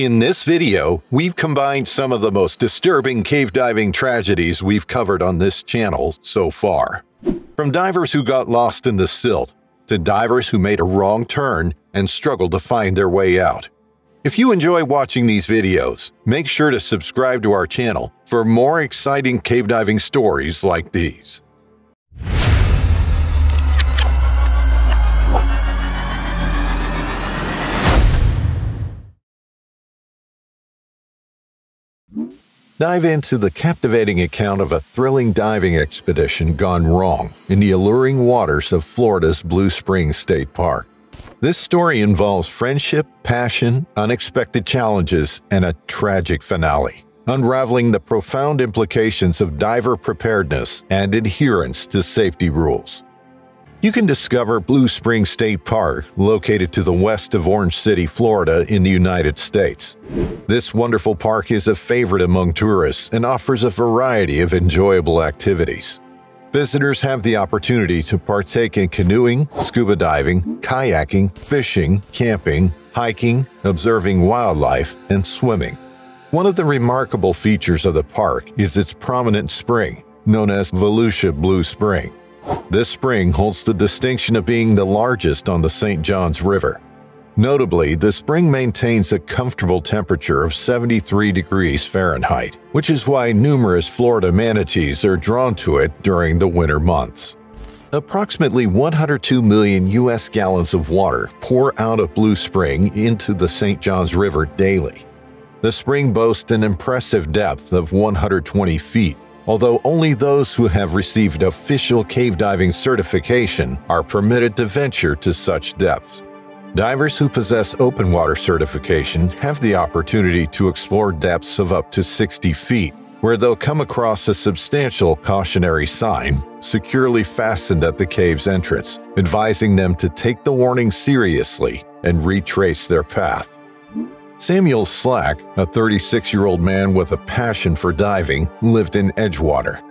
In this video, we've combined some of the most disturbing cave diving tragedies we've covered on this channel so far. From divers who got lost in the silt, to divers who made a wrong turn and struggled to find their way out. If you enjoy watching these videos, make sure to subscribe to our channel for more exciting cave diving stories like these. Dive into the captivating account of a thrilling diving expedition gone wrong in the alluring waters of Florida's Blue Springs State Park. This story involves friendship, passion, unexpected challenges, and a tragic finale, unraveling the profound implications of diver preparedness and adherence to safety rules. You can discover Blue Spring State Park, located to the west of Orange City, Florida, in the United States. This wonderful park is a favorite among tourists and offers a variety of enjoyable activities. Visitors have the opportunity to partake in canoeing, scuba diving, kayaking, fishing, camping, hiking, observing wildlife, and swimming. One of the remarkable features of the park is its prominent spring, known as Volusia Blue Spring. This spring holds the distinction of being the largest on the St. Johns River. Notably, the spring maintains a comfortable temperature of 73 degrees Fahrenheit, which is why numerous Florida manatees are drawn to it during the winter months. Approximately 102 million U.S. gallons of water pour out of Blue Spring into the St. Johns River daily. The spring boasts an impressive depth of 120 feet, although only those who have received official cave diving certification are permitted to venture to such depths. Divers who possess open water certification have the opportunity to explore depths of up to 60 feet, where they'll come across a substantial cautionary sign securely fastened at the cave's entrance, advising them to take the warning seriously and retrace their path. Samuel Slack, a 36 year old man with a passion for diving, lived in Edgewater.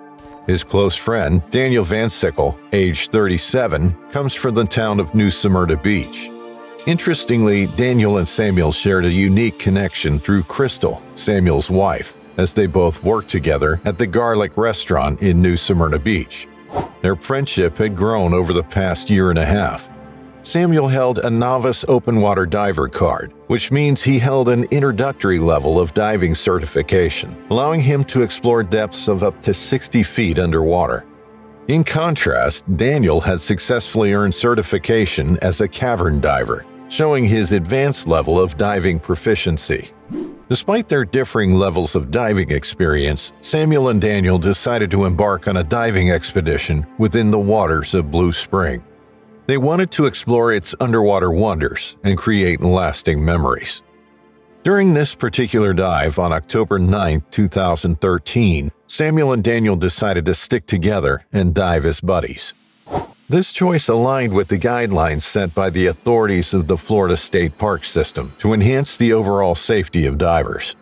His close friend, Daniel Van Sickle, age 37, comes from the town of New Smyrna Beach. Interestingly, Daniel and Samuel shared a unique connection through Crystal, Samuel's wife, as they both worked together at the Garlic restaurant in New Smyrna Beach. Their friendship had grown over the past year and a half, Samuel held a novice open water diver card, which means he held an introductory level of diving certification, allowing him to explore depths of up to 60 feet underwater. In contrast, Daniel had successfully earned certification as a cavern diver, showing his advanced level of diving proficiency. Despite their differing levels of diving experience, Samuel and Daniel decided to embark on a diving expedition within the waters of Blue Spring. They wanted to explore its underwater wonders and create lasting memories. During this particular dive on October 9, 2013, Samuel and Daniel decided to stick together and dive as buddies. This choice aligned with the guidelines set by the authorities of the Florida State Park System to enhance the overall safety of divers.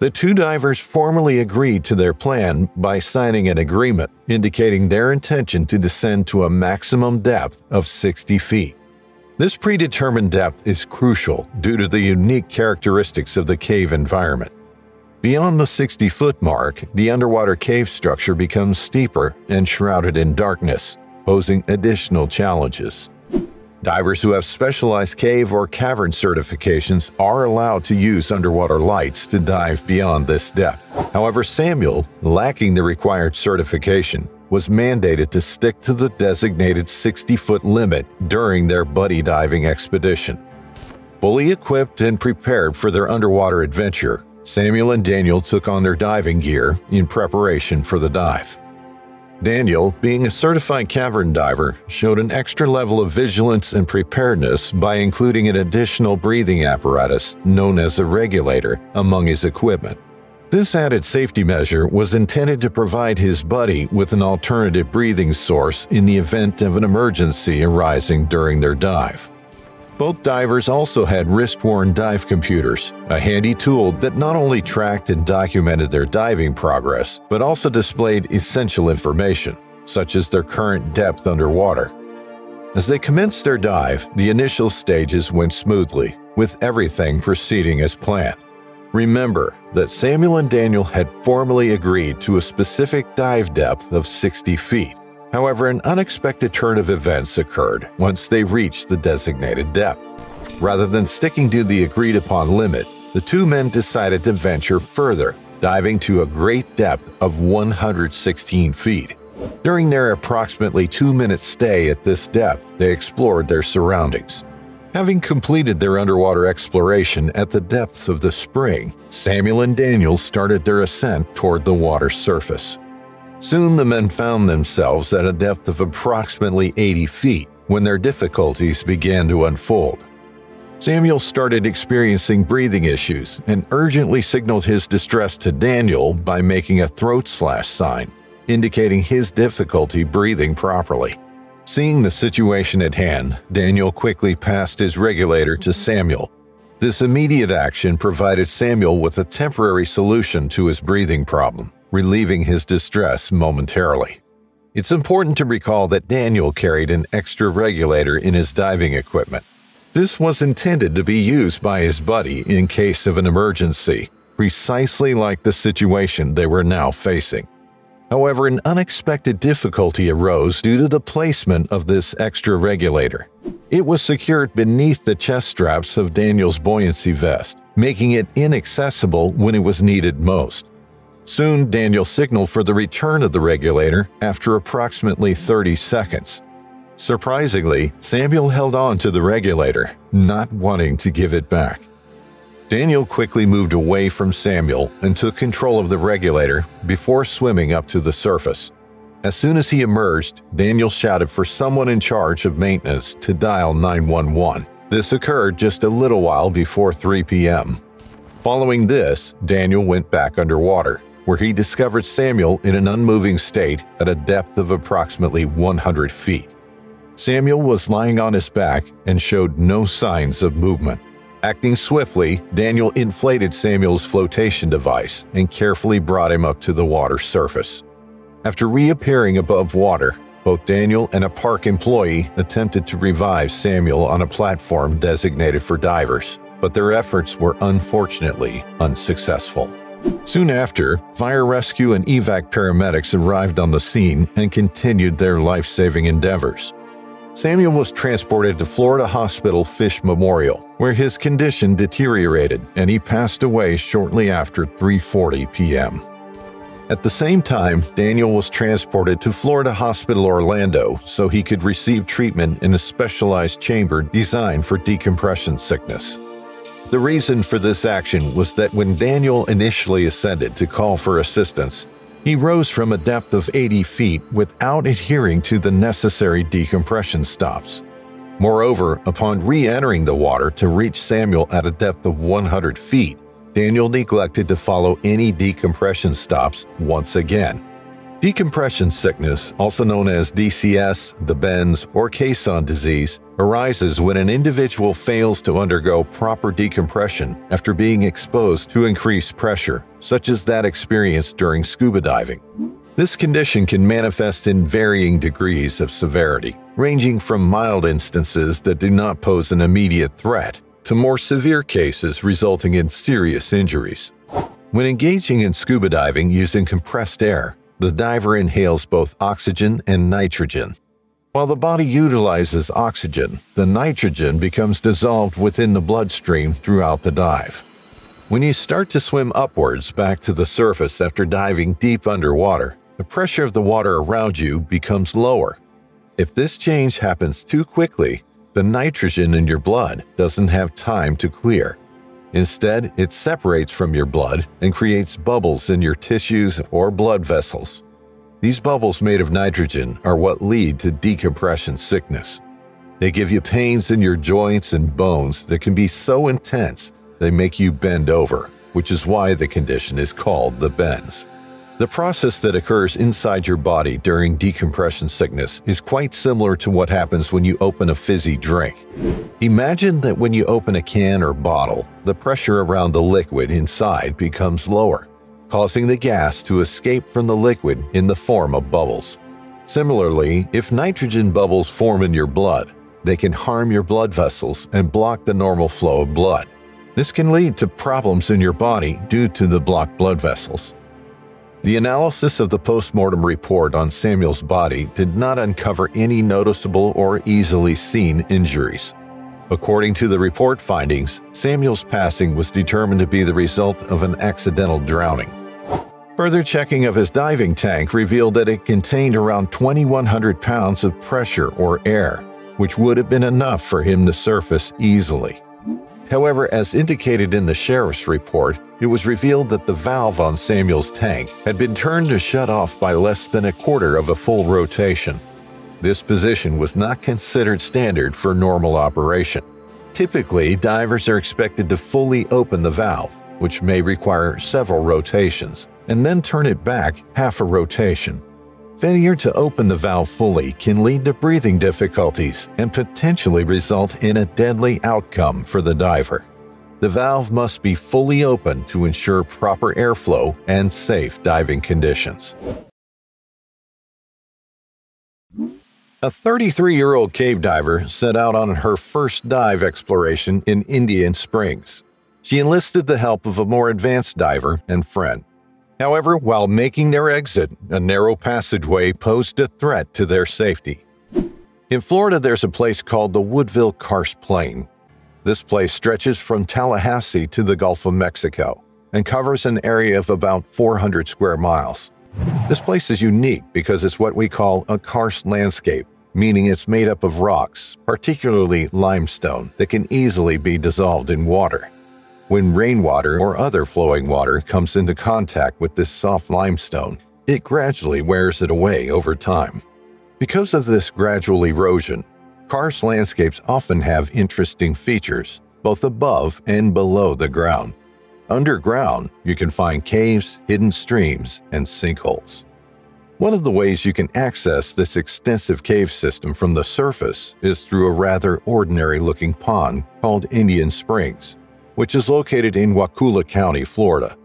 The two divers formally agreed to their plan by signing an agreement indicating their intention to descend to a maximum depth of 60 feet. This predetermined depth is crucial due to the unique characteristics of the cave environment. Beyond the 60 foot mark, the underwater cave structure becomes steeper and shrouded in darkness, posing additional challenges. Divers who have specialized cave or cavern certifications are allowed to use underwater lights to dive beyond this depth. However, Samuel, lacking the required certification, was mandated to stick to the designated 60-foot limit during their buddy diving expedition. Fully equipped and prepared for their underwater adventure, Samuel and Daniel took on their diving gear in preparation for the dive. Daniel, being a certified cavern diver, showed an extra level of vigilance and preparedness by including an additional breathing apparatus known as a regulator among his equipment. This added safety measure was intended to provide his buddy with an alternative breathing source in the event of an emergency arising during their dive. Both divers also had wrist-worn dive computers, a handy tool that not only tracked and documented their diving progress, but also displayed essential information, such as their current depth underwater. As they commenced their dive, the initial stages went smoothly, with everything proceeding as planned. Remember that Samuel and Daniel had formally agreed to a specific dive depth of 60 feet. However, an unexpected turn of events occurred once they reached the designated depth. Rather than sticking to the agreed upon limit, the two men decided to venture further, diving to a great depth of 116 feet. During their approximately two minute stay at this depth, they explored their surroundings. Having completed their underwater exploration at the depths of the spring, Samuel and Daniel started their ascent toward the water's surface. Soon the men found themselves at a depth of approximately 80 feet when their difficulties began to unfold. Samuel started experiencing breathing issues and urgently signaled his distress to Daniel by making a throat slash sign, indicating his difficulty breathing properly. Seeing the situation at hand, Daniel quickly passed his regulator to Samuel. This immediate action provided Samuel with a temporary solution to his breathing problem, relieving his distress momentarily. It's important to recall that Daniel carried an extra regulator in his diving equipment. This was intended to be used by his buddy in case of an emergency, precisely like the situation they were now facing. However, an unexpected difficulty arose due to the placement of this extra regulator. It was secured beneath the chest straps of Daniel's buoyancy vest, making it inaccessible when it was needed most. Soon, Daniel signaled for the return of the regulator after approximately 30 seconds. Surprisingly, Samuel held on to the regulator, not wanting to give it back. Daniel quickly moved away from Samuel and took control of the regulator before swimming up to the surface. As soon as he emerged, Daniel shouted for someone in charge of maintenance to dial 911. This occurred just a little while before 3 p.m. Following this, Daniel went back underwater, where he discovered Samuel in an unmoving state at a depth of approximately 100 feet. Samuel was lying on his back and showed no signs of movement. Acting swiftly, Daniel inflated Samuel's flotation device and carefully brought him up to the water's surface. After reappearing above water, both Daniel and a park employee attempted to revive Samuel on a platform designated for divers, but their efforts were unfortunately unsuccessful. Soon after, fire rescue and evac paramedics arrived on the scene and continued their life saving endeavors. Samuel was transported to Florida Hospital Fish Memorial, where his condition deteriorated and he passed away shortly after 3:40 p.m. At the same time, Daniel was transported to Florida Hospital Orlando so he could receive treatment in a specialized chamber designed for decompression sickness. The reason for this action was that when Daniel initially ascended to call for assistance, he rose from a depth of 80 feet without adhering to the necessary decompression stops. Moreover, upon re entering the water to reach Samuel at a depth of 100 feet, Daniel neglected to follow any decompression stops once again. Decompression sickness, also known as DCS, the bends, or caisson disease, arises when an individual fails to undergo proper decompression after being exposed to increased pressure, such as that experienced during scuba diving. This condition can manifest in varying degrees of severity, ranging from mild instances that do not pose an immediate threat to more severe cases resulting in serious injuries. When engaging in scuba diving using compressed air, the diver inhales both oxygen and nitrogen. While the body utilizes oxygen, the nitrogen becomes dissolved within the bloodstream throughout the dive. When you start to swim upwards back to the surface after diving deep underwater, the pressure of the water around you becomes lower. If this change happens too quickly, the nitrogen in your blood doesn't have time to clear. Instead, it separates from your blood and creates bubbles in your tissues or blood vessels. These bubbles made of nitrogen are what lead to decompression sickness. They give you pains in your joints and bones that can be so intense they make you bend over, which is why the condition is called the bends. The process that occurs inside your body during decompression sickness is quite similar to what happens when you open a fizzy drink. Imagine that when you open a can or bottle, the pressure around the liquid inside becomes lower, causing the gas to escape from the liquid in the form of bubbles. Similarly, if nitrogen bubbles form in your blood, they can harm your blood vessels and block the normal flow of blood. This can lead to problems in your body due to the blocked blood vessels. The analysis of the postmortem report on Samuel's body did not uncover any noticeable or easily seen injuries. According to the report findings, Samuel's passing was determined to be the result of an accidental drowning. Further checking of his diving tank revealed that it contained around 2,100 pounds of pressure or air, which would have been enough for him to surface easily. However, as indicated in the sheriff's report, it was revealed that the valve on Samuel's tank had been turned to shut off by less than a quarter of a full rotation. This position was not considered standard for normal operation. Typically, divers are expected to fully open the valve, which may require several rotations, and then turn it back half a rotation. Failure to open the valve fully can lead to breathing difficulties and potentially result in a deadly outcome for the diver. The valve must be fully open to ensure proper airflow and safe diving conditions. A 33 year old cave diver set out on her first dive exploration in Indian Springs. She enlisted the help of a more advanced diver and friend. However, while making their exit, a narrow passageway posed a threat to their safety. In Florida, there's a place called the Woodville Karst Plain. This place stretches from Tallahassee to the Gulf of Mexico and covers an area of about 400 square miles. This place is unique because it's what we call a karst landscape, meaning it's made up of rocks, particularly limestone, that can easily be dissolved in water. When rainwater or other flowing water comes into contact with this soft limestone, it gradually wears it away over time. Because of this gradual erosion, karst landscapes often have interesting features, both above and below the ground. Underground, you can find caves, hidden streams, and sinkholes. One of the ways you can access this extensive cave system from the surface is through a rather ordinary looking pond called Indian Springs which is located in Wakulla County, Florida.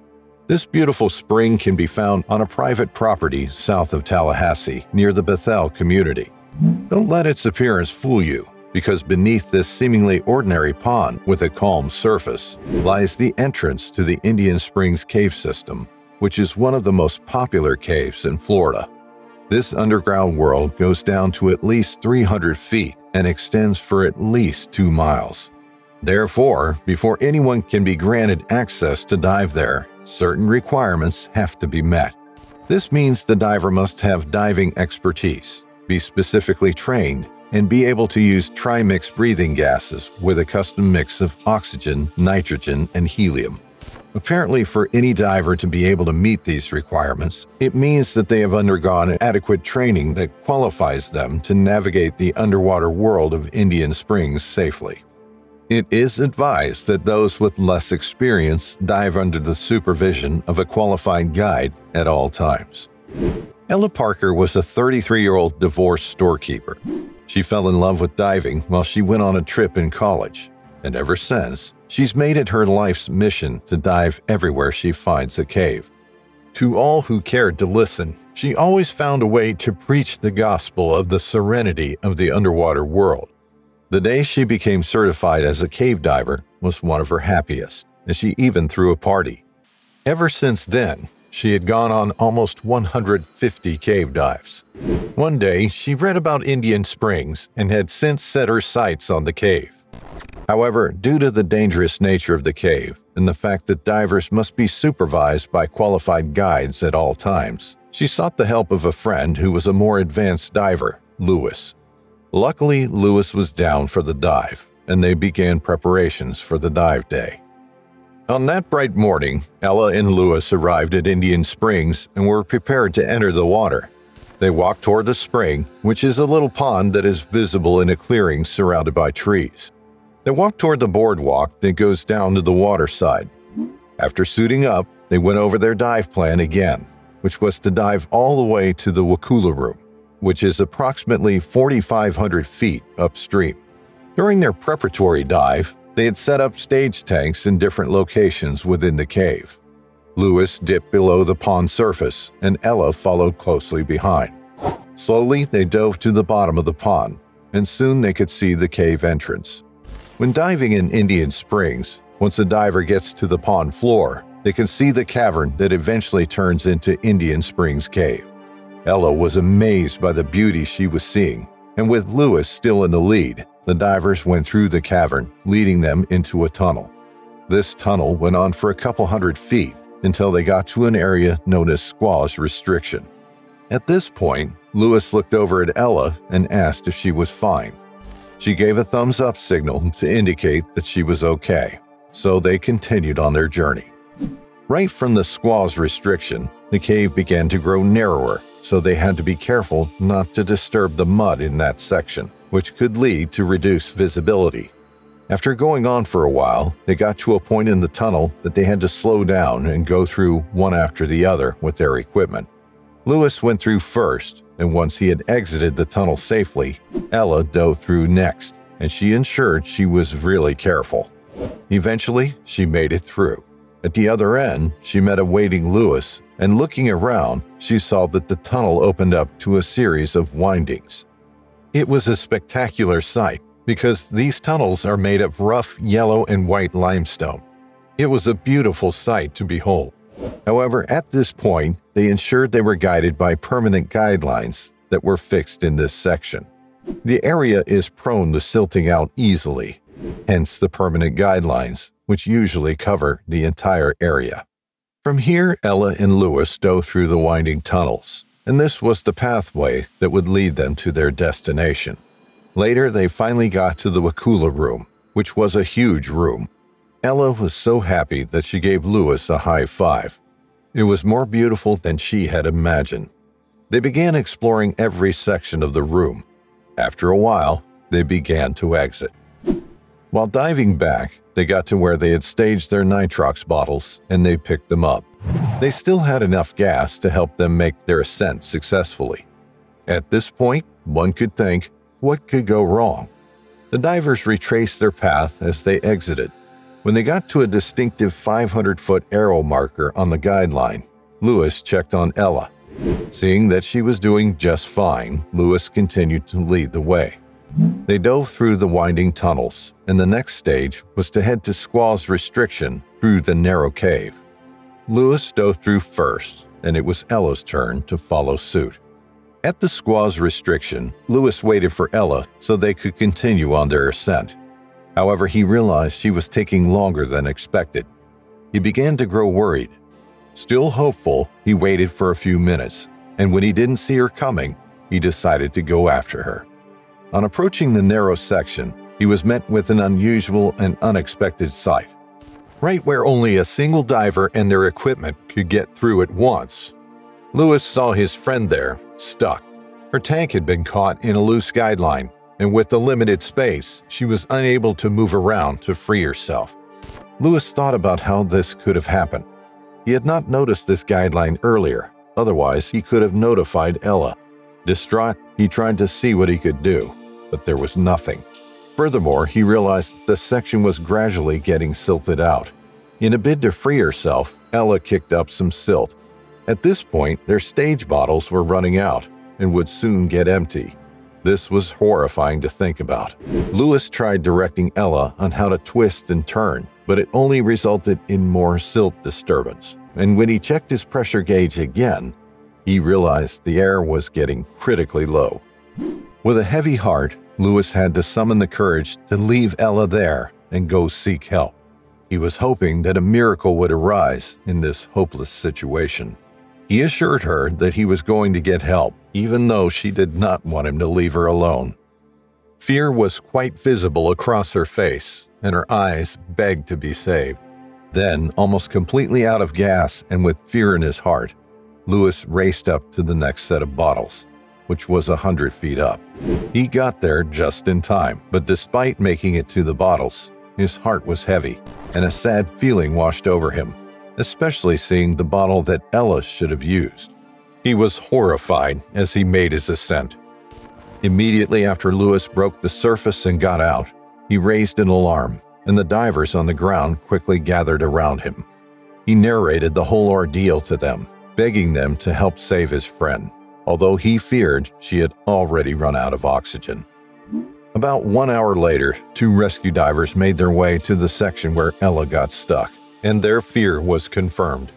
This beautiful spring can be found on a private property south of Tallahassee near the Bethel community. Don't let its appearance fool you, because beneath this seemingly ordinary pond with a calm surface lies the entrance to the Indian Springs Cave System, which is one of the most popular caves in Florida. This underground world goes down to at least 300 feet and extends for at least two miles. Therefore, before anyone can be granted access to dive there, certain requirements have to be met. This means the diver must have diving expertise, be specifically trained, and be able to use trimix breathing gases with a custom mix of oxygen, nitrogen, and helium. Apparently, for any diver to be able to meet these requirements, it means that they have undergone adequate training that qualifies them to navigate the underwater world of Indian Springs safely. It is advised that those with less experience dive under the supervision of a qualified guide at all times. Ella Parker was a 33 year old divorced storekeeper. She fell in love with diving while she went on a trip in college, and ever since, she's made it her life's mission to dive everywhere she finds a cave. To all who cared to listen, she always found a way to preach the gospel of the serenity of the underwater world. The day she became certified as a cave diver was one of her happiest, and she even threw a party. Ever since then, she had gone on almost 150 cave dives. One day, she read about Indian Springs and had since set her sights on the cave. However, due to the dangerous nature of the cave and the fact that divers must be supervised by qualified guides at all times, she sought the help of a friend who was a more advanced diver, Lewis. Luckily, Lewis was down for the dive, and they began preparations for the dive day. On that bright morning, Ella and Lewis arrived at Indian Springs and were prepared to enter the water. They walked toward the spring, which is a little pond that is visible in a clearing surrounded by trees. They walked toward the boardwalk that goes down to the water side. After suiting up, they went over their dive plan again, which was to dive all the way to the Wakulla room which is approximately 4,500 feet upstream. During their preparatory dive, they had set up stage tanks in different locations within the cave. Lewis dipped below the pond surface, and Ella followed closely behind. Slowly, they dove to the bottom of the pond, and soon they could see the cave entrance. When diving in Indian Springs, Once a diver gets to the pond floor, they can see the cavern that eventually turns into Indian Springs Cave. Ella was amazed by the beauty she was seeing, and with Lewis still in the lead, the divers went through the cavern, leading them into a tunnel. This tunnel went on for a couple hundred feet until they got to an area known as Squaw's Restriction. At this point, Lewis looked over at Ella and asked if she was fine. She gave a thumbs up signal to indicate that she was okay, so they continued on their journey. Right from the Squaw's restriction, the cave began to grow narrower, so they had to be careful not to disturb the mud in that section, which could lead to reduced visibility. After going on for a while, they got to a point in the tunnel that they had to slow down and go through one after the other with their equipment. Lewis went through first, and once he had exited the tunnel safely, Ella dove through next, and she ensured she was really careful. Eventually, she made it through. At the other end, she met a waiting Lewis, and looking around, she saw that the tunnel opened up to a series of windings. It was a spectacular sight, because these tunnels are made of rough yellow and white limestone. It was a beautiful sight to behold. However, at this point, they ensured they were guided by permanent guidelines that were fixed in this section. The area is prone to silting out easily, hence the permanent guidelines, which usually cover the entire area. From here, Ella and Lewis dove through the winding tunnels, and this was the pathway that would lead them to their destination. Later, they finally got to the Wakulla room, which was a huge room. Ella was so happy that she gave Lewis a high five. It was more beautiful than she had imagined. They began exploring every section of the room. After a while, they began to exit. While diving back, they got to where they had staged their nitrox bottles and they picked them up. They still had enough gas to help them make their ascent successfully. At this point, one could think what could go wrong? The divers retraced their path as they exited. When they got to a distinctive 500 foot arrow marker on the guideline, Lewis checked on Ella. Seeing that she was doing just fine, Lewis continued to lead the way. They dove through the winding tunnels, and the next stage was to head to Squaw's restriction through the narrow cave. Lewis dove through first, and it was Ella's turn to follow suit. At the squaw's restriction, Lewis waited for Ella so they could continue on their ascent. However, he realized she was taking longer than expected. He began to grow worried. Still hopeful, he waited for a few minutes, and when he didn't see her coming, he decided to go after her. On approaching the narrow section, he was met with an unusual and unexpected sight. Right where only a single diver and their equipment could get through at once, Lewis saw his friend there, stuck. Her tank had been caught in a loose guideline, and with the limited space, she was unable to move around to free herself. Lewis thought about how this could have happened. He had not noticed this guideline earlier, otherwise, he could have notified Ella. Distraught, he tried to see what he could do, but there was nothing. Furthermore, he realized the section was gradually getting silted out. In a bid to free herself, Ella kicked up some silt at this point, their stage bottles were running out and would soon get empty. This was horrifying to think about. Lewis tried directing Ella on how to twist and turn, but it only resulted in more silt disturbance. And when he checked his pressure gauge again, he realized the air was getting critically low. With a heavy heart, Lewis had to summon the courage to leave Ella there and go seek help. He was hoping that a miracle would arise in this hopeless situation. He assured her that he was going to get help, even though she did not want him to leave her alone. Fear was quite visible across her face, and her eyes begged to be saved. Then, almost completely out of gas and with fear in his heart, Lewis raced up to the next set of bottles, which was a hundred feet up. He got there just in time, but despite making it to the bottles, his heart was heavy, and a sad feeling washed over him especially seeing the bottle that Ella's should have used. He was horrified as he made his ascent. Immediately after Lewis broke the surface and got out, he raised an alarm, and the divers on the ground quickly gathered around him. He narrated the whole ordeal to them, begging them to help save his friend, although he feared she had already run out of oxygen. About one hour later, two rescue divers made their way to the section where Ella got stuck, and their fear was confirmed.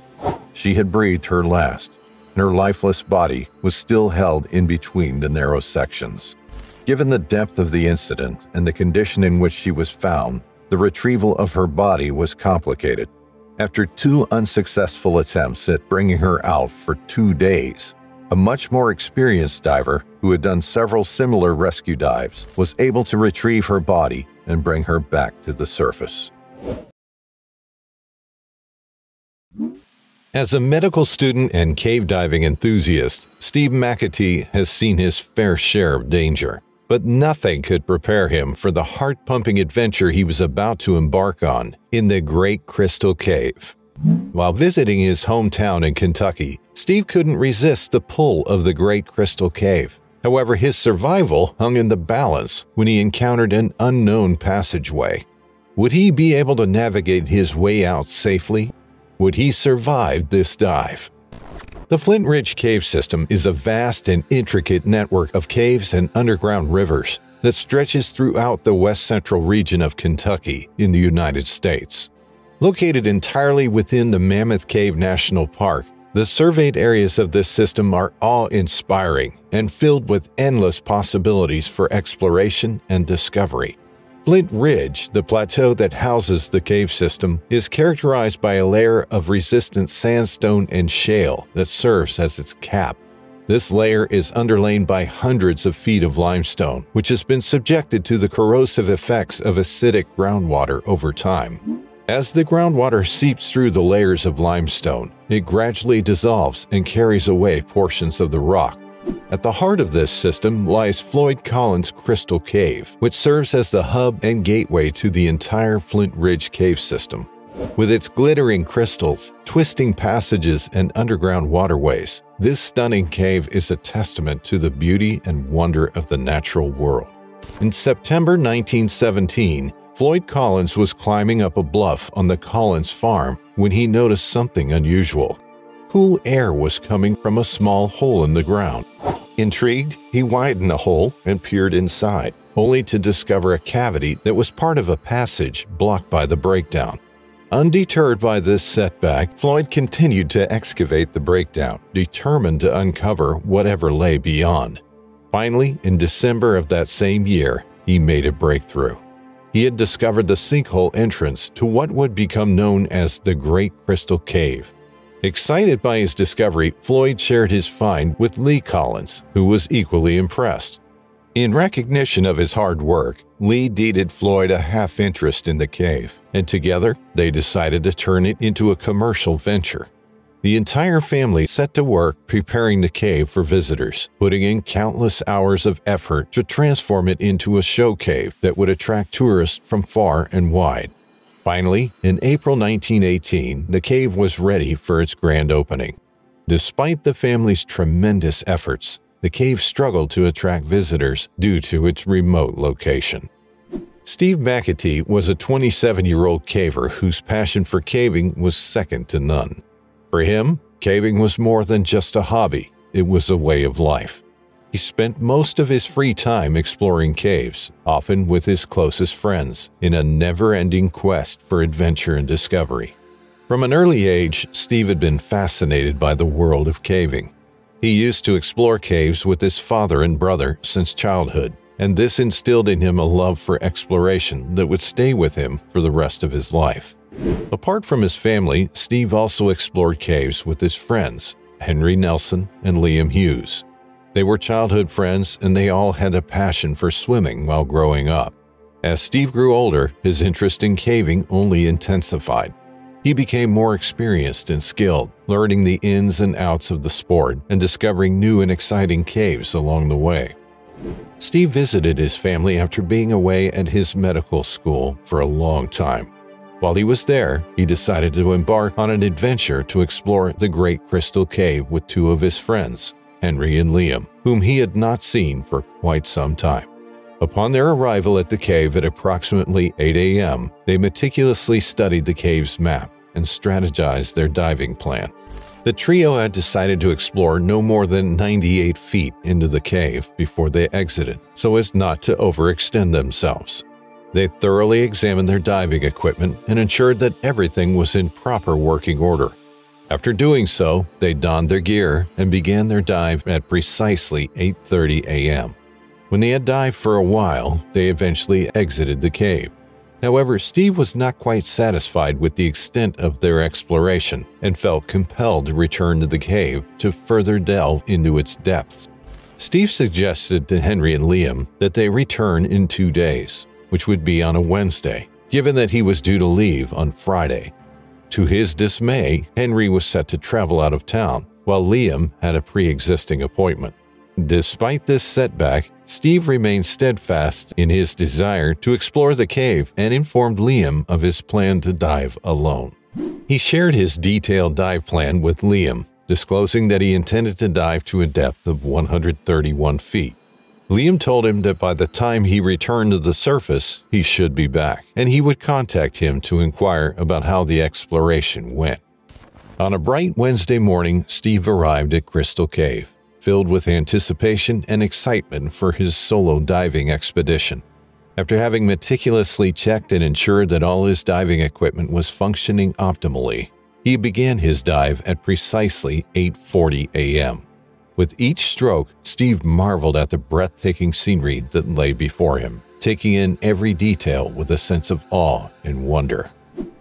She had breathed her last, and her lifeless body was still held in between the narrow sections. Given the depth of the incident and the condition in which she was found, the retrieval of her body was complicated. After two unsuccessful attempts at bringing her out for two days, a much more experienced diver who had done several similar rescue dives was able to retrieve her body and bring her back to the surface. As a medical student and cave diving enthusiast, Steve McAtee has seen his fair share of danger. But nothing could prepare him for the heart-pumping adventure he was about to embark on in the Great Crystal Cave. While visiting his hometown in Kentucky, Steve couldn't resist the pull of the Great Crystal Cave. However, his survival hung in the balance when he encountered an unknown passageway. Would he be able to navigate his way out safely would he survive this dive? The Flint Ridge Cave System is a vast and intricate network of caves and underground rivers that stretches throughout the west central region of Kentucky in the United States. Located entirely within the Mammoth Cave National Park, the surveyed areas of this system are awe-inspiring and filled with endless possibilities for exploration and discovery. Flint Ridge, the plateau that houses the cave system, is characterized by a layer of resistant sandstone and shale that serves as its cap. This layer is underlain by hundreds of feet of limestone, which has been subjected to the corrosive effects of acidic groundwater over time. As the groundwater seeps through the layers of limestone, it gradually dissolves and carries away portions of the rock, at the heart of this system lies Floyd Collins Crystal Cave, which serves as the hub and gateway to the entire Flint Ridge cave system. With its glittering crystals, twisting passages, and underground waterways, this stunning cave is a testament to the beauty and wonder of the natural world. In September 1917, Floyd Collins was climbing up a bluff on the Collins farm when he noticed something unusual. Cool air was coming from a small hole in the ground. Intrigued, he widened the hole and peered inside, only to discover a cavity that was part of a passage blocked by the breakdown. Undeterred by this setback, Floyd continued to excavate the breakdown, determined to uncover whatever lay beyond. Finally, in December of that same year, he made a breakthrough. He had discovered the sinkhole entrance to what would become known as the Great Crystal Cave. Excited by his discovery, Floyd shared his find with Lee Collins, who was equally impressed. In recognition of his hard work, Lee deeded Floyd a half interest in the cave, and together they decided to turn it into a commercial venture. The entire family set to work preparing the cave for visitors, putting in countless hours of effort to transform it into a show cave that would attract tourists from far and wide. Finally, in April 1918, the cave was ready for its grand opening. Despite the family's tremendous efforts, the cave struggled to attract visitors due to its remote location. Steve McAtee was a 27-year-old caver whose passion for caving was second to none. For him, caving was more than just a hobby, it was a way of life. He spent most of his free time exploring caves, often with his closest friends, in a never-ending quest for adventure and discovery. From an early age, Steve had been fascinated by the world of caving. He used to explore caves with his father and brother since childhood, and this instilled in him a love for exploration that would stay with him for the rest of his life. Apart from his family, Steve also explored caves with his friends, Henry Nelson and Liam Hughes. They were childhood friends and they all had a passion for swimming while growing up. As Steve grew older, his interest in caving only intensified. He became more experienced and skilled, learning the ins and outs of the sport and discovering new and exciting caves along the way. Steve visited his family after being away at his medical school for a long time. While he was there, he decided to embark on an adventure to explore the Great Crystal Cave with two of his friends, Henry and Liam, whom he had not seen for quite some time. Upon their arrival at the cave at approximately 8 a.m., they meticulously studied the cave's map and strategized their diving plan. The trio had decided to explore no more than 98 feet into the cave before they exited, so as not to overextend themselves. They thoroughly examined their diving equipment and ensured that everything was in proper working order. After doing so, they donned their gear and began their dive at precisely 8:30 a.m. When they had dived for a while, they eventually exited the cave. However, Steve was not quite satisfied with the extent of their exploration and felt compelled to return to the cave to further delve into its depths. Steve suggested to Henry and Liam that they return in two days, which would be on a Wednesday, given that he was due to leave on Friday. To his dismay, Henry was set to travel out of town, while Liam had a pre existing appointment. Despite this setback, Steve remained steadfast in his desire to explore the cave and informed Liam of his plan to dive alone. He shared his detailed dive plan with Liam, disclosing that he intended to dive to a depth of 131 feet. Liam told him that by the time he returned to the surface, he should be back, and he would contact him to inquire about how the exploration went. On a bright Wednesday morning, Steve arrived at Crystal Cave filled with anticipation and excitement for his solo diving expedition. After having meticulously checked and ensured that all his diving equipment was functioning optimally, he began his dive at precisely 8:40 a.m. With each stroke, Steve marveled at the breathtaking scenery that lay before him, taking in every detail with a sense of awe and wonder.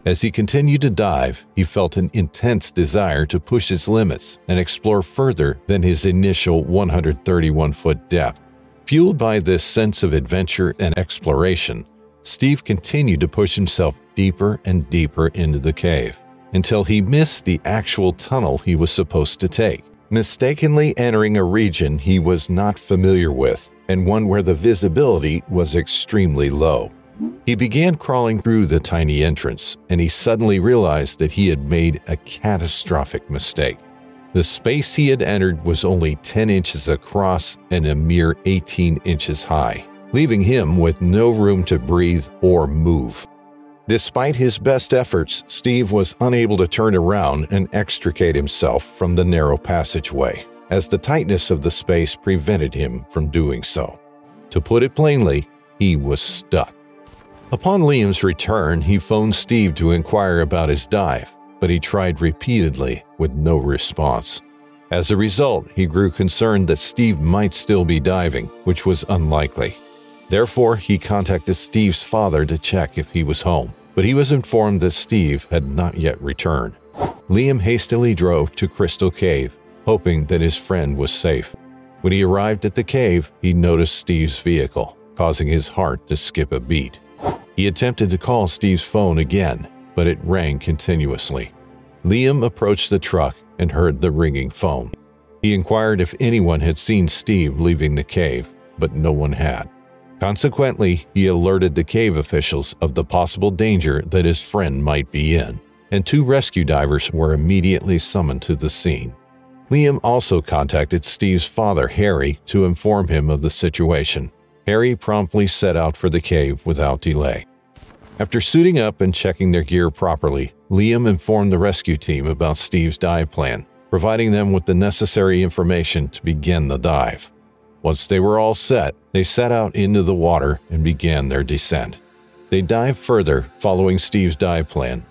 As he continued to dive, he felt an intense desire to push his limits and explore further than his initial 131 foot depth. Fueled by this sense of adventure and exploration, Steve continued to push himself deeper and deeper into the cave until he missed the actual tunnel he was supposed to take, mistakenly entering a region he was not familiar with and one where the visibility was extremely low. He began crawling through the tiny entrance, and he suddenly realized that he had made a catastrophic mistake. The space he had entered was only 10 inches across and a mere 18 inches high, leaving him with no room to breathe or move. Despite his best efforts, Steve was unable to turn around and extricate himself from the narrow passageway, as the tightness of the space prevented him from doing so. To put it plainly, he was stuck. Upon Liam's return, he phoned Steve to inquire about his dive, but he tried repeatedly with no response. As a result, he grew concerned that Steve might still be diving, which was unlikely. Therefore, he contacted Steve's father to check if he was home, but he was informed that Steve had not yet returned. Liam hastily drove to Crystal Cave, hoping that his friend was safe. When he arrived at the cave, he noticed Steve's vehicle, causing his heart to skip a beat. He attempted to call Steve's phone again, but it rang continuously. Liam approached the truck and heard the ringing phone. He inquired if anyone had seen Steve leaving the cave, but no one had. Consequently, he alerted the cave officials of the possible danger that his friend might be in, and two rescue divers were immediately summoned to the scene. Liam also contacted Steve's father, Harry, to inform him of the situation. Harry promptly set out for the cave without delay. After suiting up and checking their gear properly, Liam informed the rescue team about Steve's dive plan, providing them with the necessary information to begin the dive. Once they were all set, they set out into the water and began their descent. They dived further, following Steve's dive plan.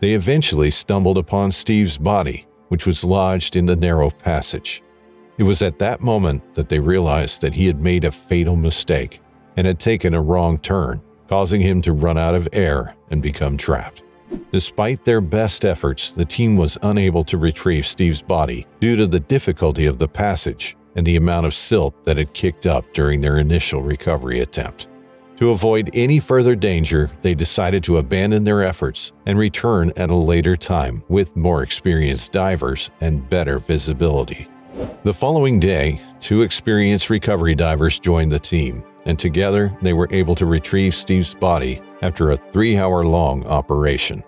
They eventually stumbled upon Steve's body, which was lodged in the narrow passage. It was at that moment that they realized that he had made a fatal mistake and had taken a wrong turn causing him to run out of air and become trapped. Despite their best efforts, the team was unable to retrieve Steve's body due to the difficulty of the passage and the amount of silt that had kicked up during their initial recovery attempt. To avoid any further danger, they decided to abandon their efforts and return at a later time with more experienced divers and better visibility. The following day, two experienced recovery divers joined the team and together they were able to retrieve Steve's body after a three hour long operation.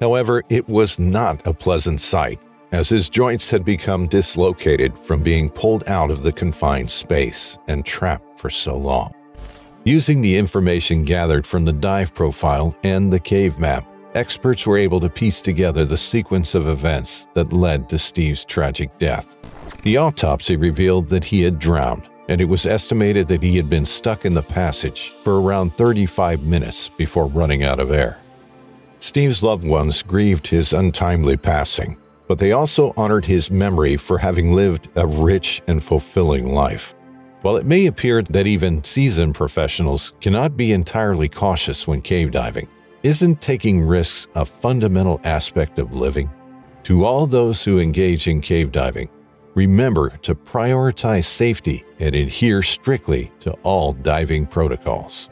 However, it was not a pleasant sight, as his joints had become dislocated from being pulled out of the confined space and trapped for so long. Using the information gathered from the dive profile and the cave map, experts were able to piece together the sequence of events that led to Steve's tragic death. The autopsy revealed that he had drowned, and it was estimated that he had been stuck in the passage for around 35 minutes before running out of air. Steve's loved ones grieved his untimely passing, but they also honored his memory for having lived a rich and fulfilling life. While it may appear that even seasoned professionals cannot be entirely cautious when cave diving, isn't taking risks a fundamental aspect of living? To all those who engage in cave diving, remember to prioritize safety and adhere strictly to all diving protocols.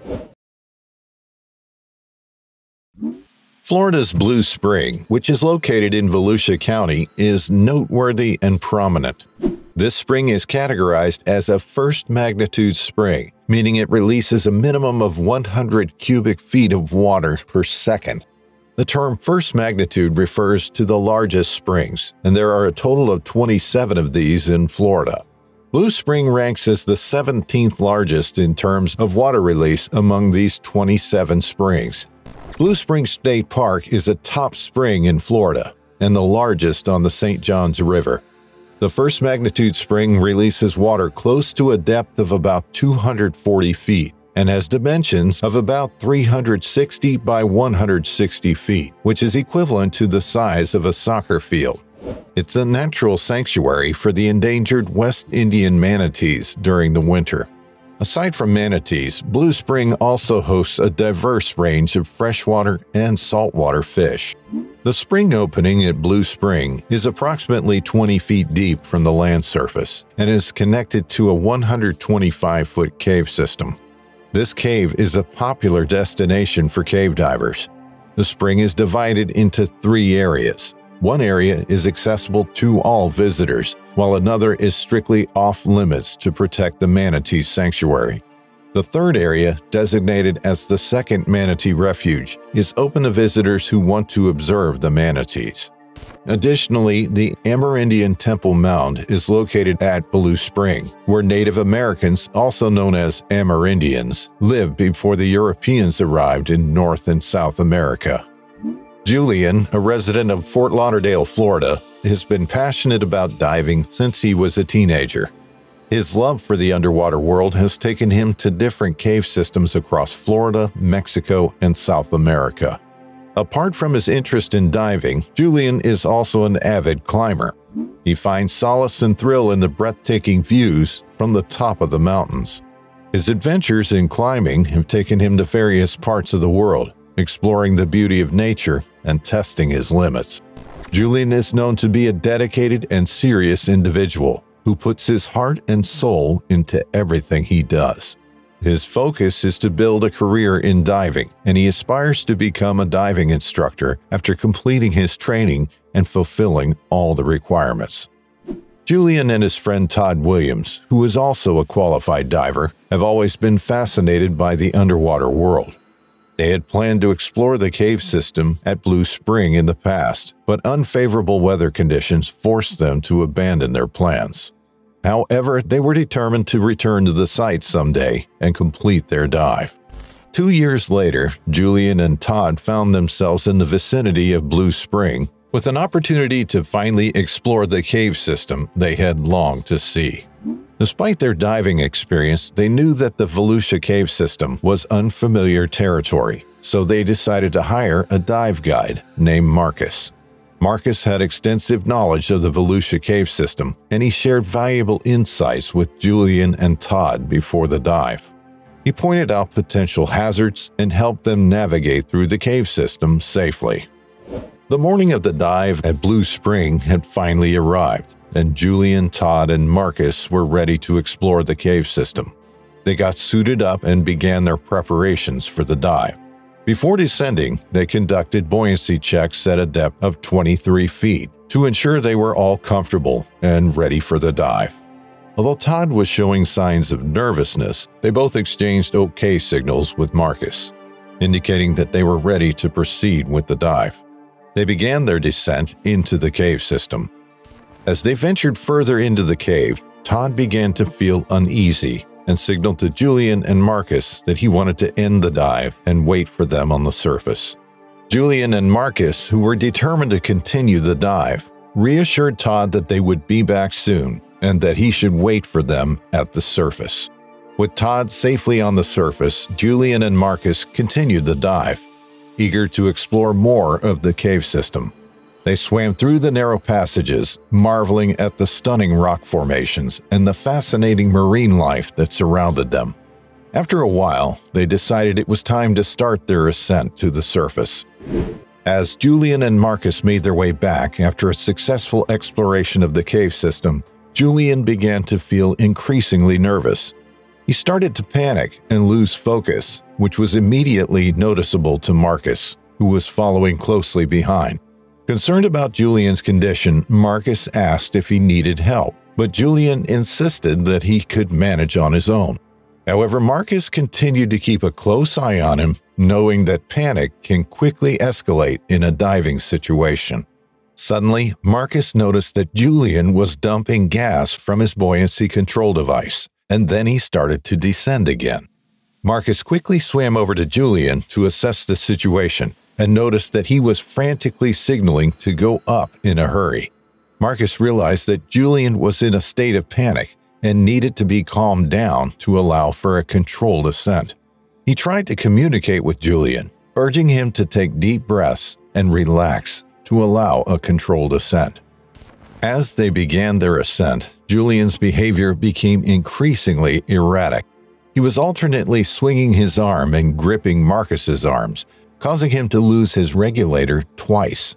Florida's Blue Spring, which is located in Volusia County, is noteworthy and prominent. This spring is categorized as a first magnitude spring, meaning it releases a minimum of 100 cubic feet of water per second. The term first magnitude refers to the largest springs, and there are a total of 27 of these in Florida. Blue Spring ranks as the 17th largest in terms of water release among these 27 springs. Blue Spring State Park is a top spring in Florida and the largest on the St. Johns River. The first magnitude spring releases water close to a depth of about 240 feet and has dimensions of about 360 by 160 feet, which is equivalent to the size of a soccer field. It's a natural sanctuary for the endangered West Indian manatees during the winter. Aside from manatees, Blue Spring also hosts a diverse range of freshwater and saltwater fish. The spring opening at Blue Spring is approximately 20 feet deep from the land surface and is connected to a 125 foot cave system. This cave is a popular destination for cave divers. The spring is divided into three areas. One area is accessible to all visitors, while another is strictly off limits to protect the manatee sanctuary. The third area, designated as the second manatee refuge, is open to visitors who want to observe the manatees. Additionally, the Amerindian Temple Mound is located at Blue Spring, where Native Americans, also known as Amerindians, lived before the Europeans arrived in North and South America. Julian, a resident of Fort Lauderdale, Florida, has been passionate about diving since he was a teenager. His love for the underwater world has taken him to different cave systems across Florida, Mexico, and South America. Apart from his interest in diving, Julian is also an avid climber. He finds solace and thrill in the breathtaking views from the top of the mountains. His adventures in climbing have taken him to various parts of the world, exploring the beauty of nature and testing his limits. Julian is known to be a dedicated and serious individual who puts his heart and soul into everything he does. His focus is to build a career in diving, and he aspires to become a diving instructor after completing his training and fulfilling all the requirements. Julian and his friend Todd Williams, who is also a qualified diver, have always been fascinated by the underwater world. They had planned to explore the cave system at Blue Spring in the past, but unfavorable weather conditions forced them to abandon their plans. However, they were determined to return to the site someday and complete their dive. Two years later, Julian and Todd found themselves in the vicinity of Blue Spring with an opportunity to finally explore the cave system they had longed to see. Despite their diving experience, they knew that the Volusia cave system was unfamiliar territory, so they decided to hire a dive guide named Marcus. Marcus had extensive knowledge of the Volusia cave system, and he shared valuable insights with Julian and Todd before the dive. He pointed out potential hazards and helped them navigate through the cave system safely. The morning of the dive at Blue Spring had finally arrived, and Julian, Todd, and Marcus were ready to explore the cave system. They got suited up and began their preparations for the dive. Before descending, they conducted buoyancy checks at a depth of 23 feet to ensure they were all comfortable and ready for the dive. Although Todd was showing signs of nervousness, they both exchanged OK signals with Marcus, indicating that they were ready to proceed with the dive. They began their descent into the cave system. As they ventured further into the cave, Todd began to feel uneasy and signaled to Julian and Marcus that he wanted to end the dive and wait for them on the surface. Julian and Marcus, who were determined to continue the dive, reassured Todd that they would be back soon and that he should wait for them at the surface. With Todd safely on the surface, Julian and Marcus continued the dive, eager to explore more of the cave system. They swam through the narrow passages, marveling at the stunning rock formations and the fascinating marine life that surrounded them. After a while, they decided it was time to start their ascent to the surface. As Julian and Marcus made their way back after a successful exploration of the cave system, Julian began to feel increasingly nervous. He started to panic and lose focus, which was immediately noticeable to Marcus, who was following closely behind. Concerned about Julian's condition, Marcus asked if he needed help, but Julian insisted that he could manage on his own. However, Marcus continued to keep a close eye on him, knowing that panic can quickly escalate in a diving situation. Suddenly, Marcus noticed that Julian was dumping gas from his buoyancy control device, and then he started to descend again. Marcus quickly swam over to Julian to assess the situation and noticed that he was frantically signaling to go up in a hurry. Marcus realized that Julian was in a state of panic and needed to be calmed down to allow for a controlled ascent. He tried to communicate with Julian, urging him to take deep breaths and relax to allow a controlled ascent. As they began their ascent, Julian's behavior became increasingly erratic. He was alternately swinging his arm and gripping Marcus's arms, causing him to lose his regulator twice.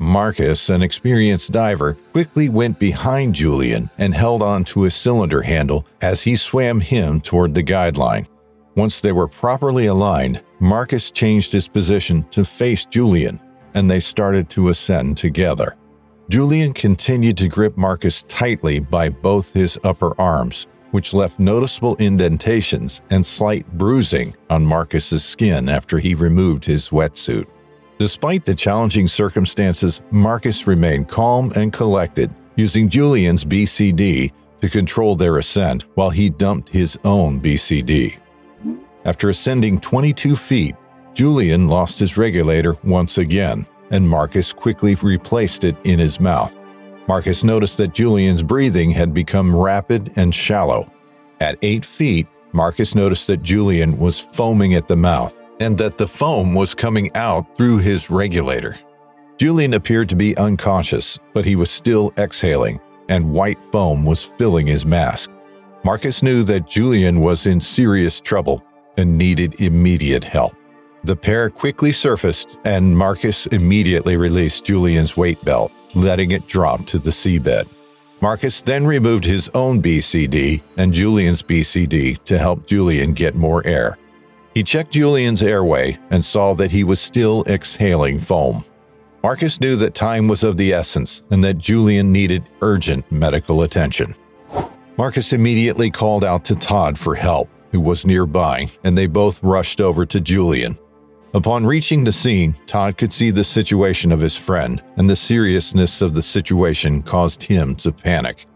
Marcus, an experienced diver, quickly went behind Julian and held on to his cylinder handle as he swam him toward the guideline. Once they were properly aligned, Marcus changed his position to face Julian, and they started to ascend together. Julian continued to grip Marcus tightly by both his upper arms, which left noticeable indentations and slight bruising on Marcus's skin after he removed his wetsuit. Despite the challenging circumstances, Marcus remained calm and collected, using Julian's BCD to control their ascent while he dumped his own BCD. After ascending 22 feet, Julian lost his regulator once again, and Marcus quickly replaced it in his mouth. Marcus noticed that Julian's breathing had become rapid and shallow. At eight feet, Marcus noticed that Julian was foaming at the mouth and that the foam was coming out through his regulator. Julian appeared to be unconscious, but he was still exhaling, and white foam was filling his mask. Marcus knew that Julian was in serious trouble and needed immediate help. The pair quickly surfaced, and Marcus immediately released Julian's weight belt letting it drop to the seabed. Marcus then removed his own BCD and Julian's BCD to help Julian get more air. He checked Julian's airway and saw that he was still exhaling foam. Marcus knew that time was of the essence and that Julian needed urgent medical attention. Marcus immediately called out to Todd for help, who was nearby, and they both rushed over to Julian. Upon reaching the scene, Todd could see the situation of his friend, and the seriousness of the situation caused him to panic.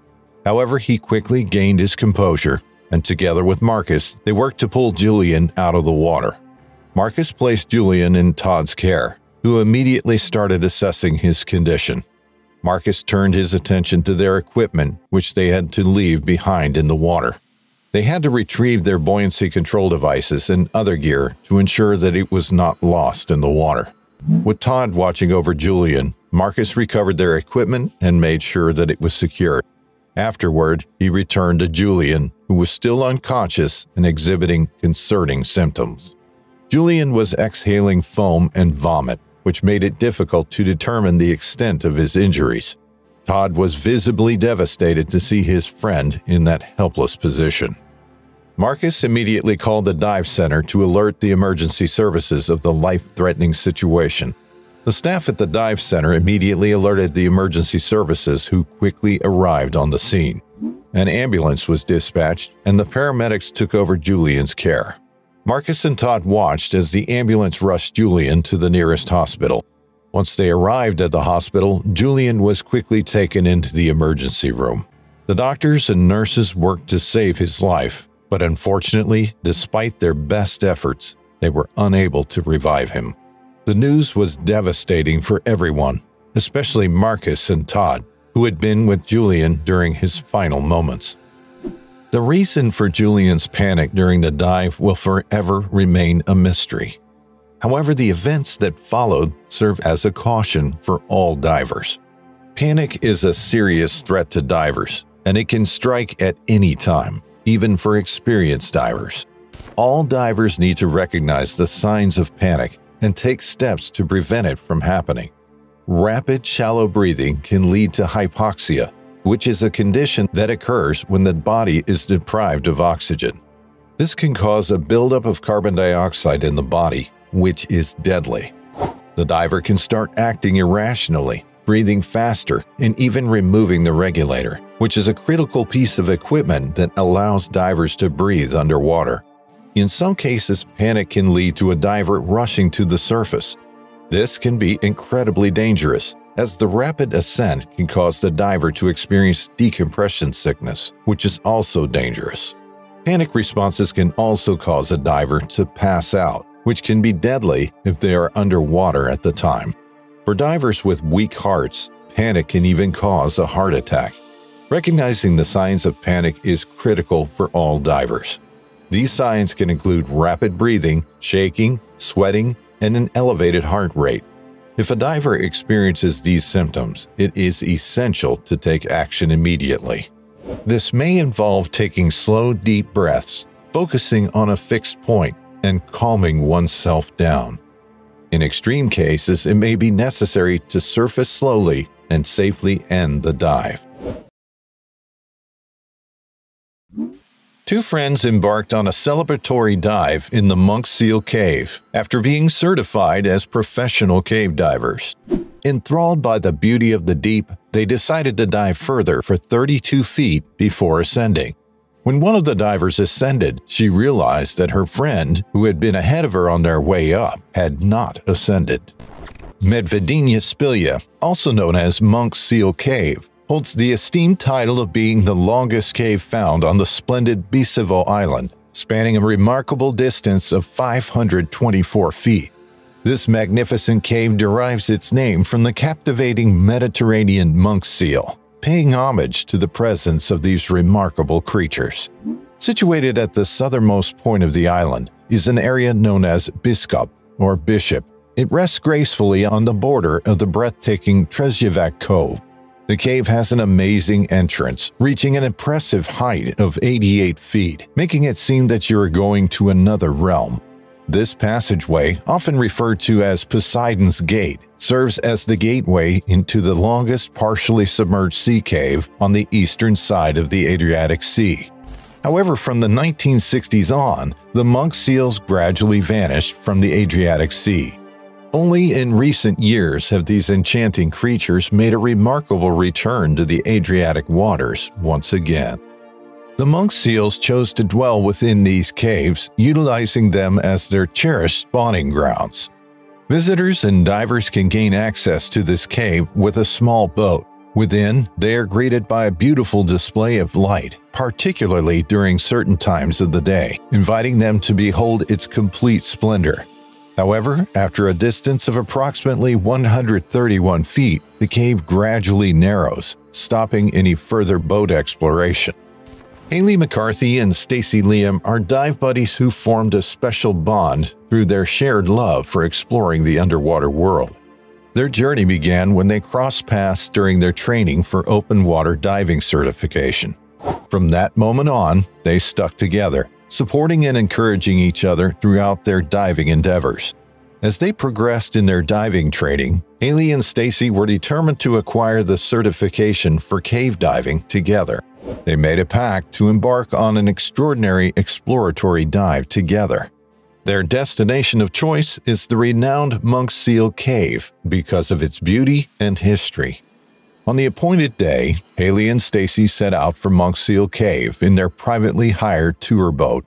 However, he quickly gained his composure, and together with Marcus, they worked to pull Julian out of the water. Marcus placed Julian in Todd's care, who immediately started assessing his condition. Marcus turned his attention to their equipment, which they had to leave behind in the water. They had to retrieve their buoyancy control devices and other gear to ensure that it was not lost in the water. With Todd watching over Julian, Marcus recovered their equipment and made sure that it was secure. Afterward, he returned to Julian, who was still unconscious and exhibiting concerning symptoms. Julian was exhaling foam and vomit, which made it difficult to determine the extent of his injuries. Todd was visibly devastated to see his friend in that helpless position. Marcus immediately called the dive center to alert the emergency services of the life threatening situation. The staff at the dive center immediately alerted the emergency services, who quickly arrived on the scene. An ambulance was dispatched, and the paramedics took over Julian's care. Marcus and Todd watched as the ambulance rushed Julian to the nearest hospital. Once they arrived at the hospital, Julian was quickly taken into the emergency room. The doctors and nurses worked to save his life, but unfortunately, despite their best efforts, they were unable to revive him. The news was devastating for everyone, especially Marcus and Todd, who had been with Julian during his final moments. The reason for Julian's panic during the dive will forever remain a mystery. However, the events that followed serve as a caution for all divers. Panic is a serious threat to divers, and it can strike at any time, even for experienced divers. All divers need to recognize the signs of panic and take steps to prevent it from happening. Rapid shallow breathing can lead to hypoxia, which is a condition that occurs when the body is deprived of oxygen. This can cause a buildup of carbon dioxide in the body, which is deadly. The diver can start acting irrationally, breathing faster, and even removing the regulator, which is a critical piece of equipment that allows divers to breathe underwater. In some cases, panic can lead to a diver rushing to the surface, this can be incredibly dangerous, as the rapid ascent can cause the diver to experience decompression sickness, which is also dangerous. Panic responses can also cause a diver to pass out, which can be deadly if they are underwater at the time. For divers with weak hearts, panic can even cause a heart attack. Recognizing the signs of panic is critical for all divers. These signs can include rapid breathing, shaking, sweating, and an elevated heart rate. If a diver experiences these symptoms, it is essential to take action immediately. This may involve taking slow, deep breaths, focusing on a fixed point, and calming oneself down. In extreme cases, it may be necessary to surface slowly and safely end the dive. Two friends embarked on a celebratory dive in the Monk Seal Cave after being certified as professional cave divers. Enthralled by the beauty of the deep, they decided to dive further for 32 feet before ascending. When one of the divers ascended, she realized that her friend, who had been ahead of her on their way up, had not ascended. Medvedenia Spilya, also known as Monk Seal Cave, holds the esteemed title of being the longest cave found on the splendid Bisevo Island, spanning a remarkable distance of 524 feet. This magnificent cave derives its name from the captivating Mediterranean monk seal, paying homage to the presence of these remarkable creatures. Situated at the southernmost point of the island is an area known as Biskop, or Bishop. It rests gracefully on the border of the breathtaking Trzewiak Cove, the cave has an amazing entrance, reaching an impressive height of 88 feet, making it seem that you are going to another realm. This passageway, often referred to as Poseidon's Gate, serves as the gateway into the longest partially submerged sea cave on the eastern side of the Adriatic Sea. However, from the 1960s on, the monk seals gradually vanished from the Adriatic Sea. Only in recent years have these enchanting creatures made a remarkable return to the Adriatic waters once again. The monk seals chose to dwell within these caves, utilizing them as their cherished spawning grounds. Visitors and divers can gain access to this cave with a small boat. Within, they are greeted by a beautiful display of light, particularly during certain times of the day, inviting them to behold its complete splendor. However, after a distance of approximately 131 feet, the cave gradually narrows, stopping any further boat exploration. Haley McCarthy and Stacy Liam are dive buddies who formed a special bond through their shared love for exploring the underwater world. Their journey began when they crossed paths during their training for open water diving certification. From that moment on, they stuck together, supporting and encouraging each other throughout their diving endeavors. As they progressed in their diving training, Haley and Stacy were determined to acquire the certification for cave diving together. They made a pact to embark on an extraordinary exploratory dive together. Their destination of choice is the renowned Monk Seal Cave because of its beauty and history. On the appointed day, Haley and Stacy set out for Monk Seal Cave in their privately hired tour boat.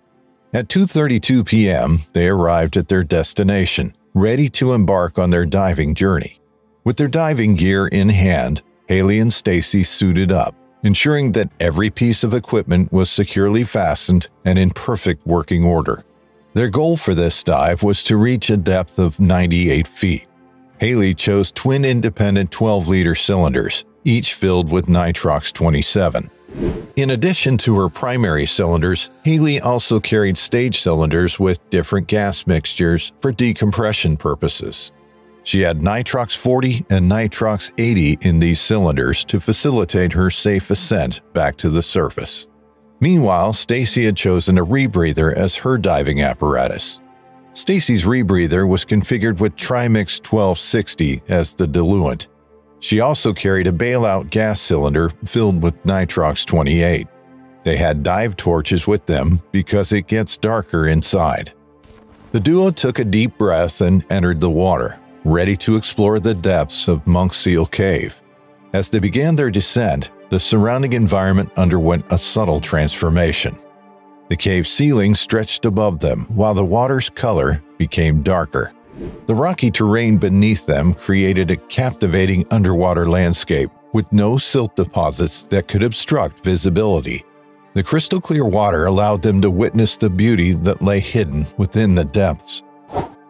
At 2:32 p.m., they arrived at their destination, ready to embark on their diving journey. With their diving gear in hand, Haley and Stacy suited up, ensuring that every piece of equipment was securely fastened and in perfect working order. Their goal for this dive was to reach a depth of 98 feet. Haley chose twin independent 12 liter cylinders, each filled with nitrox 27. In addition to her primary cylinders, Haley also carried stage cylinders with different gas mixtures for decompression purposes. She had nitrox 40 and nitrox 80 in these cylinders to facilitate her safe ascent back to the surface. Meanwhile, Stacy had chosen a rebreather as her diving apparatus. Stacy's rebreather was configured with Trimix 1260 as the diluent. She also carried a bailout gas cylinder filled with nitrox 28. They had dive torches with them because it gets darker inside. The duo took a deep breath and entered the water, ready to explore the depths of Monk Seal Cave. As they began their descent, the surrounding environment underwent a subtle transformation. The cave ceiling stretched above them while the water's color became darker. The rocky terrain beneath them created a captivating underwater landscape with no silt deposits that could obstruct visibility. The crystal clear water allowed them to witness the beauty that lay hidden within the depths.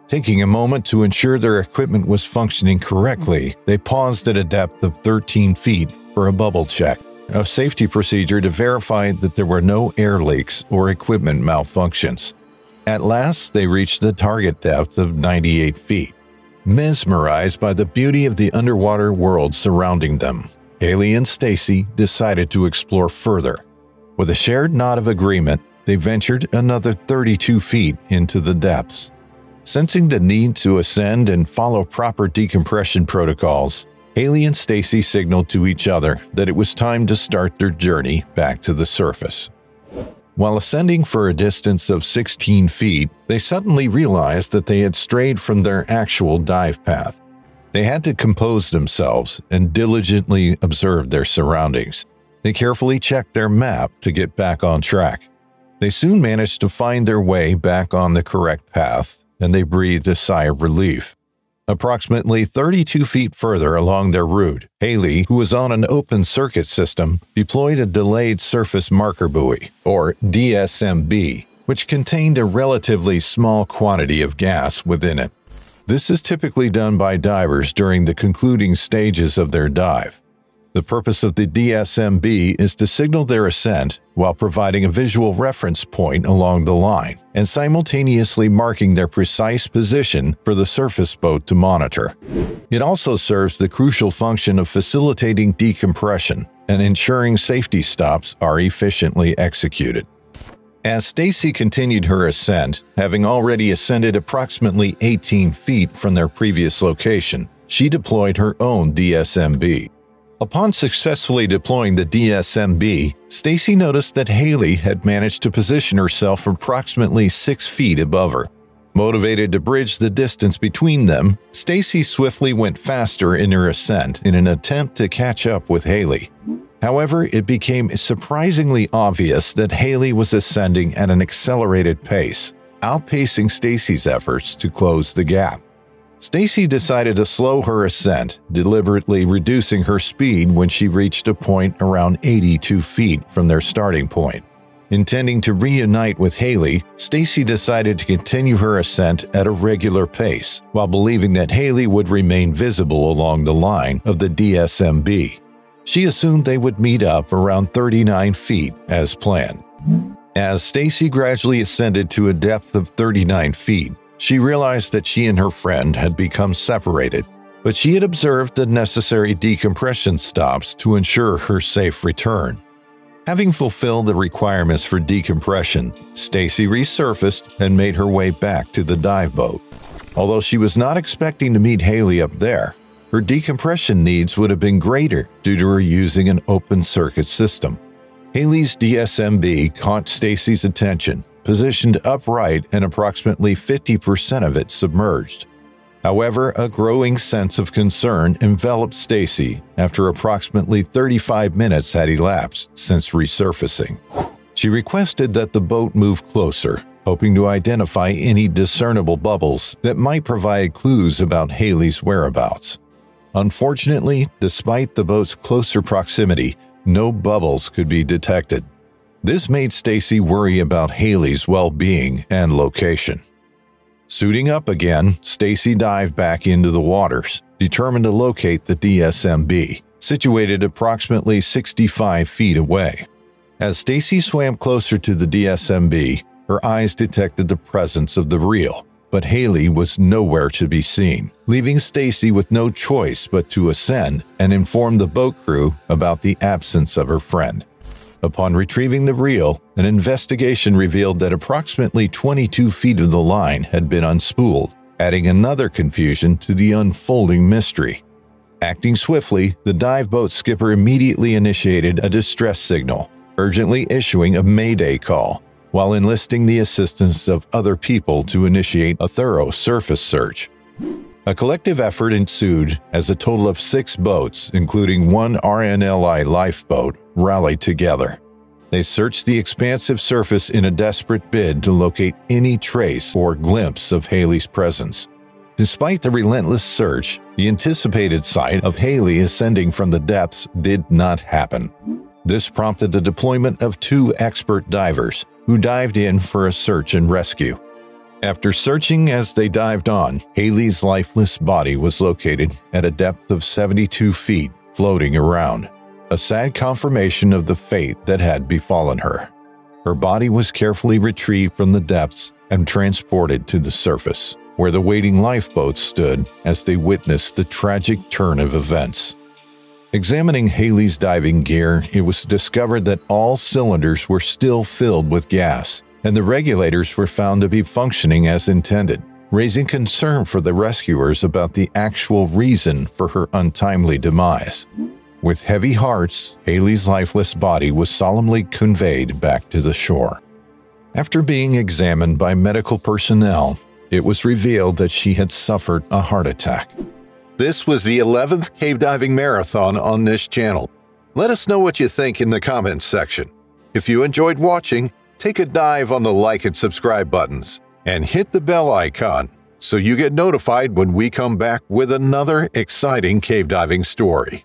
Taking a moment to ensure their equipment was functioning correctly, they paused at a depth of 13 feet for a bubble check, a safety procedure to verify that there were no air leaks or equipment malfunctions. At last, they reached the target depth of 98 feet. Mesmerized by the beauty of the underwater world surrounding them, Haley and Stacy decided to explore further. With a shared nod of agreement, they ventured another 32 feet into the depths. Sensing the need to ascend and follow proper decompression protocols, Haley and Stacy signaled to each other that it was time to start their journey back to the surface. While ascending for a distance of 16 feet, they suddenly realized that they had strayed from their actual dive path. They had to compose themselves and diligently observe their surroundings. They carefully checked their map to get back on track. They soon managed to find their way back on the correct path, and they breathed a sigh of relief. Approximately 32 feet further along their route, Haley, who was on an open circuit system, deployed a delayed surface marker buoy, or DSMB, which contained a relatively small quantity of gas within it. This is typically done by divers during the concluding stages of their dive. The purpose of the DSMB is to signal their ascent while providing a visual reference point along the line and simultaneously marking their precise position for the surface boat to monitor. It also serves the crucial function of facilitating decompression and ensuring safety stops are efficiently executed. As Stacy continued her ascent, having already ascended approximately 18 feet from their previous location, she deployed her own DSMB. Upon successfully deploying the DSMB, Stacy noticed that Haley had managed to position herself approximately 6 feet above her. Motivated to bridge the distance between them, Stacy swiftly went faster in her ascent in an attempt to catch up with Haley. However, it became surprisingly obvious that Haley was ascending at an accelerated pace, outpacing Stacy's efforts to close the gap. Stacy decided to slow her ascent, deliberately reducing her speed when she reached a point around 82 feet from their starting point. Intending to reunite with Haley, Stacy decided to continue her ascent at a regular pace, while believing that Haley would remain visible along the line of the DSMB. She assumed they would meet up around 39 feet as planned. As Stacy gradually ascended to a depth of 39 feet, she realized that she and her friend had become separated, but she had observed the necessary decompression stops to ensure her safe return. Having fulfilled the requirements for decompression, Stacy resurfaced and made her way back to the dive boat. Although she was not expecting to meet Haley up there, her decompression needs would have been greater due to her using an open circuit system. Haley's DSMB caught Stacy's attention positioned upright and approximately 50% of it submerged. However, a growing sense of concern enveloped Stacy after approximately 35 minutes had elapsed since resurfacing. She requested that the boat move closer, hoping to identify any discernible bubbles that might provide clues about Haley's whereabouts. Unfortunately, despite the boat's closer proximity, no bubbles could be detected. This made Stacy worry about Haley's well-being and location. Suiting up again, Stacy dived back into the waters, determined to locate the DSMB, situated approximately 65 feet away. As Stacy swam closer to the DSMB, her eyes detected the presence of the reel, but Haley was nowhere to be seen, leaving Stacy with no choice but to ascend and inform the boat crew about the absence of her friend. Upon retrieving the reel, an investigation revealed that approximately 22 feet of the line had been unspooled, adding another confusion to the unfolding mystery. Acting swiftly, the dive boat skipper immediately initiated a distress signal, urgently issuing a mayday call, while enlisting the assistance of other people to initiate a thorough surface search. A collective effort ensued as a total of six boats, including one RNLI lifeboat, rallied together. They searched the expansive surface in a desperate bid to locate any trace or glimpse of Haley's presence. Despite the relentless search, the anticipated sight of Haley ascending from the depths did not happen. This prompted the deployment of two expert divers who dived in for a search and rescue. After searching as they dived on, Haley's lifeless body was located at a depth of 72 feet, floating around, a sad confirmation of the fate that had befallen her. Her body was carefully retrieved from the depths and transported to the surface, where the waiting lifeboats stood as they witnessed the tragic turn of events. Examining Haley's diving gear, it was discovered that all cylinders were still filled with gas, and the regulators were found to be functioning as intended, raising concern for the rescuers about the actual reason for her untimely demise. With heavy hearts, Haley's lifeless body was solemnly conveyed back to the shore. After being examined by medical personnel, it was revealed that she had suffered a heart attack. This was the 11th cave diving marathon on this channel. Let us know what you think in the comments section. If you enjoyed watching, take a dive on the like and subscribe buttons and hit the bell icon so you get notified when we come back with another exciting cave diving story.